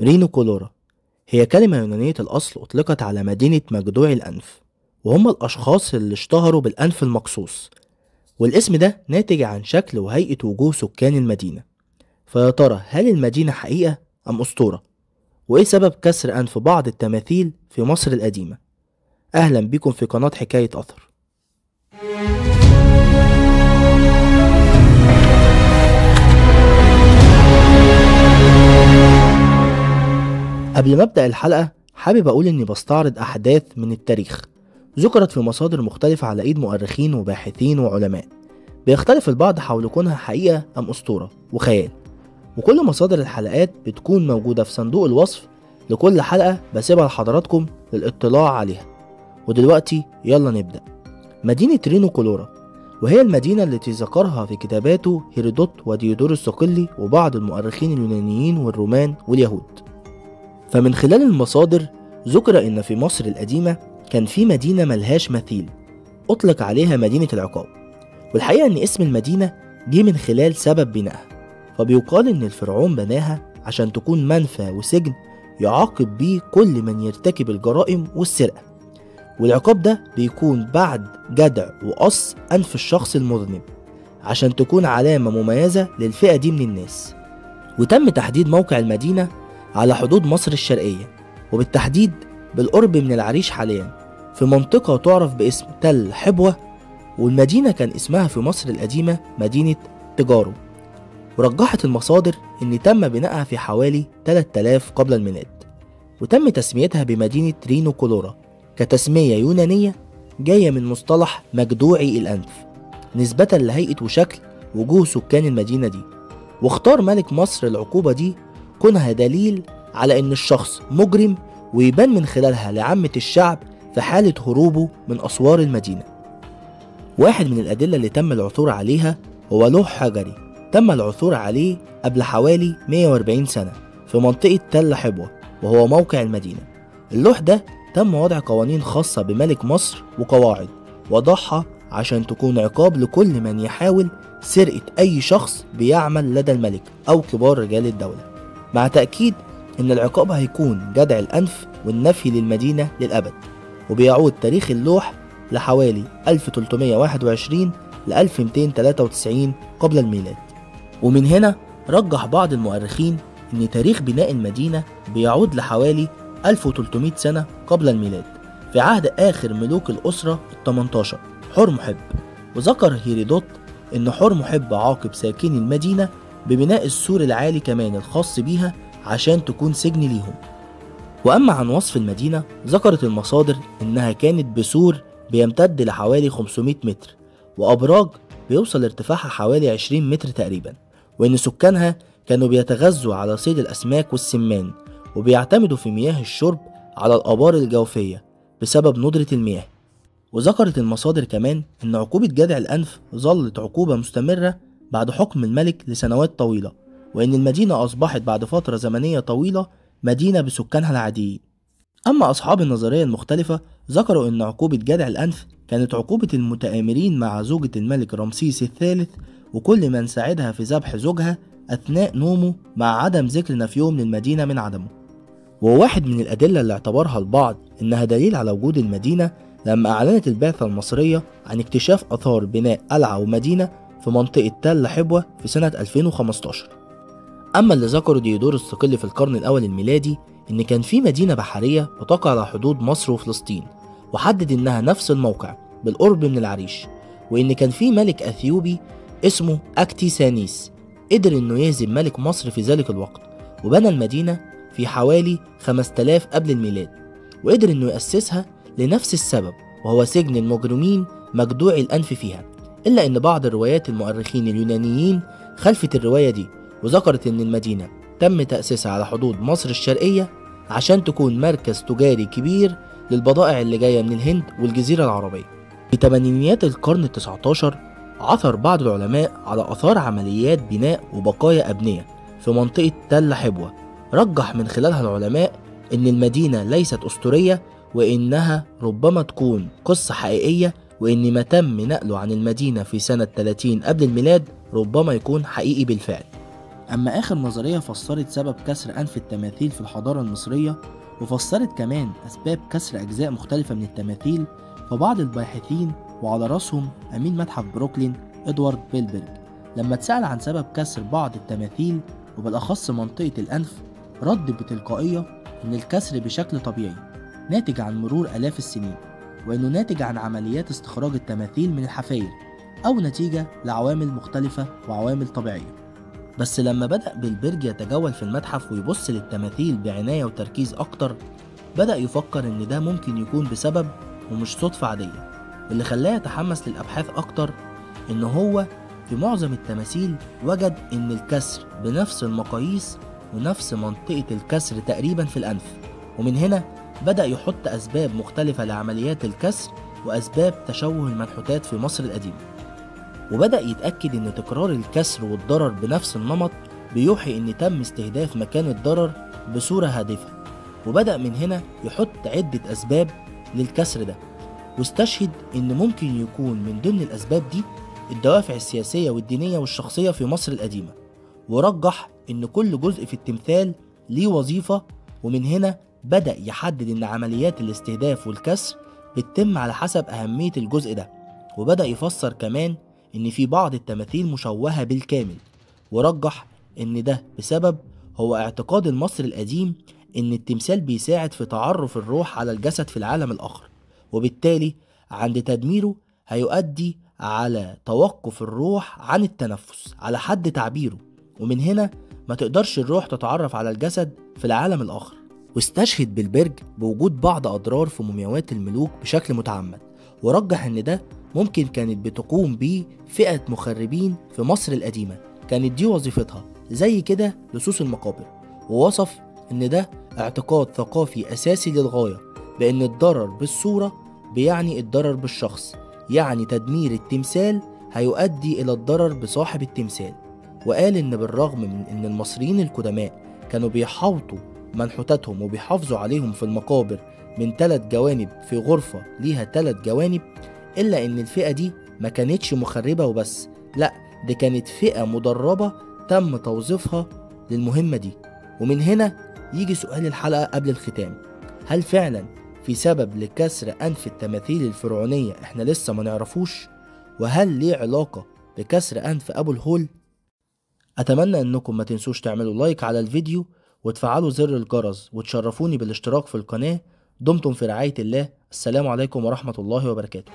رينو كولورا هي كلمة يونانية الأصل أطلقت على مدينة مجدوعي الأنف وهم الأشخاص اللي اشتهروا بالأنف المقصوص والاسم ده ناتج عن شكل وهيئة وجوه سكان المدينة فيا ترى هل المدينة حقيقة أم أسطورة؟ وإيه سبب كسر أنف بعض التماثيل في مصر القديمة؟ أهلا بكم في قناة حكاية أثر قبل ما ابدا الحلقة حابب أقول إني بستعرض أحداث من التاريخ. ذكرت في مصادر مختلفة على إيد مؤرخين وباحثين وعلماء. بيختلف البعض حول كونها حقيقة أم أسطورة وخيال. وكل مصادر الحلقات بتكون موجودة في صندوق الوصف لكل حلقة بسيبها لحضراتكم للاطلاع عليها. ودلوقتي يلا نبدأ. مدينة رينو كولورا وهي المدينة التي ذكرها في كتاباته هيرودوت وديودور الصقلي وبعض المؤرخين اليونانيين والرومان واليهود. فمن خلال المصادر ذكر إن في مصر القديمة كان في مدينة ملهاش مثيل أطلق عليها مدينة العقاب. والحقيقة إن اسم المدينة جه من خلال سبب بنائها فبيقال إن الفرعون بناها عشان تكون منفى وسجن يعاقب بيه كل من يرتكب الجرائم والسرقة. والعقاب ده بيكون بعد جدع وقص أنف الشخص المذنب عشان تكون علامة مميزة للفئة دي من الناس. وتم تحديد موقع المدينة على حدود مصر الشرقية وبالتحديد بالقرب من العريش حاليا في منطقة تعرف باسم تل حبوة والمدينة كان اسمها في مصر القديمة مدينة تجارو ورجحت المصادر إن تم بنائها في حوالي 3000 قبل الميلاد وتم تسميتها بمدينة رينو كولورا كتسمية يونانية جاية من مصطلح مجدوعي الأنف نسبة لهيئة وشكل وجوه سكان المدينة دي. واختار ملك مصر العقوبة دي كونها دليل على إن الشخص مجرم ويبان من خلالها لعامة الشعب في حالة هروبه من أسوار المدينة. واحد من الأدلة اللي تم العثور عليها هو لوح حجري تم العثور عليه قبل حوالي 140 سنة في منطقة تل حبوة وهو موقع المدينة. اللوح ده تم وضع قوانين خاصة بملك مصر وقواعد وضعها عشان تكون عقاب لكل من يحاول سرقة أي شخص بيعمل لدى الملك أو كبار رجال الدولة. مع تأكيد إن العقاب هيكون جدع الأنف والنفي للمدينة للأبد وبيعود تاريخ اللوح لحوالي 1321 ل 1293 قبل الميلاد. ومن هنا رجح بعض المؤرخين إن تاريخ بناء المدينة بيعود لحوالي 1300 سنة قبل الميلاد في عهد آخر ملوك الأسرة ال 18 حور محب. وذكر هيرودوت إن حور محب عاقب ساكني المدينة ببناء السور العالي كمان الخاص بيها عشان تكون سجن ليهم. وأما عن وصف المدينة ذكرت المصادر إنها كانت بسور بيمتد لحوالي 500 متر وأبراج بيوصل ارتفاعها حوالي 20 متر تقريبا وإن سكانها كانوا بيتغذوا على صيد الأسماك والسمان وبيعتمدوا في مياه الشرب على الآبار الجوفية بسبب ندرة المياه. وذكرت المصادر كمان إن عقوبة جدع الأنف ظلت عقوبة مستمرة بعد حكم الملك لسنوات طويلة وإن المدينة أصبحت بعد فترة زمنية طويلة مدينة بسكانها العاديين. أما أصحاب النظرية المختلفة ذكروا إن عقوبة جدع الأنف كانت عقوبة المتآمرين مع زوجة الملك رمسيس الثالث وكل من ساعدها في ذبح زوجها أثناء نومه مع عدم ذكر نفيهم للمدينة من عدمه. وواحد من الأدلة اللي اعتبرها البعض إنها دليل على وجود المدينة لما أعلنت البعثة المصرية عن اكتشاف آثار بناء قلعة ومدينة في منطقة تل حبوة في سنة 2015 أما اللي ذكره ديودور الصقلي في القرن الأول الميلادي إن كان في مدينة بحرية بتقع على حدود مصر وفلسطين وحدد إنها نفس الموقع بالقرب من العريش وإن كان في ملك أثيوبي اسمه أكتيسانيس قدر إنه يهزم ملك مصر في ذلك الوقت وبنى المدينة في حوالي 5000 قبل الميلاد وقدر إنه يأسسها لنفس السبب وهو سجن المجرمين مجدوعي الأنف فيها. إلا إن بعض الروايات المؤرخين اليونانيين خلفت الرواية دي وذكرت إن المدينة تم تأسيسها على حدود مصر الشرقية عشان تكون مركز تجاري كبير للبضائع اللي جاية من الهند والجزيرة العربية. في تمانينيات القرن التسعة عشر عثر بعض العلماء على آثار عمليات بناء وبقايا أبنية في منطقة تل حبوة. رجح من خلالها العلماء إن المدينة ليست أسطورية وإنها ربما تكون قصة حقيقية وإن ما تم نقله عن المدينة في سنة 30 قبل الميلاد ربما يكون حقيقي بالفعل. أما آخر نظرية فسرت سبب كسر أنف التماثيل في الحضارة المصرية وفسرت كمان أسباب كسر أجزاء مختلفة من التماثيل فبعض الباحثين وعلى رأسهم أمين متحف بروكلين إدوارد بيلبرج. لما اتسأل عن سبب كسر بعض التماثيل وبالأخص منطقة الأنف رد بتلقائية إن الكسر بشكل طبيعي ناتج عن مرور آلاف السنين. وإنه ناتج عن عمليات استخراج التماثيل من الحفاير أو نتيجة لعوامل مختلفة وعوامل طبيعية. بس لما بدأ بيلبرج يتجول في المتحف ويبص للتماثيل بعناية وتركيز أكتر بدأ يفكر إن ده ممكن يكون بسبب ومش صدفة عادية. اللي خلاه يتحمس للأبحاث أكتر إن هو في معظم التماثيل وجد إن الكسر بنفس المقاييس ونفس منطقة الكسر تقريبا في الأنف. ومن هنا بدأ يحط أسباب مختلفة لعمليات الكسر وأسباب تشوه المنحوتات في مصر القديمة. وبدأ يتأكد إن تكرار الكسر والضرر بنفس النمط بيوحي إن تم استهداف مكان الضرر بصورة هادفة. وبدأ من هنا يحط عدة أسباب للكسر ده. واستشهد إن ممكن يكون من ضمن الأسباب دي الدوافع السياسية والدينية والشخصية في مصر القديمة. ورجح إن كل جزء في التمثال ليه وظيفة ومن هنا بدأ يحدد إن عمليات الاستهداف والكسر بتتم على حسب أهمية الجزء ده وبدأ يفسر كمان إن في بعض التماثيل مشوهة بالكامل ورجح إن ده بسبب هو اعتقاد المصري القديم إن التمثال بيساعد في تعرف الروح على الجسد في العالم الآخر وبالتالي عند تدميره هيؤدي على توقف الروح عن التنفس على حد تعبيره ومن هنا ما تقدرش الروح تتعرف على الجسد في العالم الآخر. واستشهد بالبرج بوجود بعض أضرار في مومياوات الملوك بشكل متعمد ورجح إن ده ممكن كانت بتقوم بيه فئة مخربين في مصر القديمة. كانت دي وظيفتها زي كده لصوص المقابر. ووصف إن ده اعتقاد ثقافي أساسي للغاية بأن الضرر بالصورة بيعني الضرر بالشخص يعني تدمير التمثال هيؤدي إلى الضرر بصاحب التمثال. وقال إن بالرغم من إن المصريين القدماء كانوا بيحاوطوا منحوتاتهم وبيحافظوا عليهم في المقابر من ثلاث جوانب في غرفة ليها ثلاث جوانب إلا إن الفئة دي ما كانتش مخربة وبس لأ دي كانت فئة مدربة تم توظيفها للمهمة دي. ومن هنا يجي سؤال الحلقة قبل الختام. هل فعلا في سبب لكسر أنف التماثيل الفرعونية إحنا لسه ما نعرفوش؟ وهل ليه علاقة بكسر أنف أبو الهول؟ أتمنى إنكم ما تنسوش تعملوا لايك على الفيديو وتفعلوا زر الجرس وتشرفوني بالاشتراك في القناة. دمتم في رعاية الله. السلام عليكم ورحمة الله وبركاته.